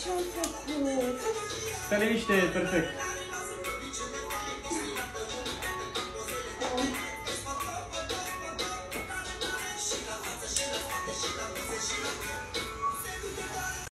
Stai perfect.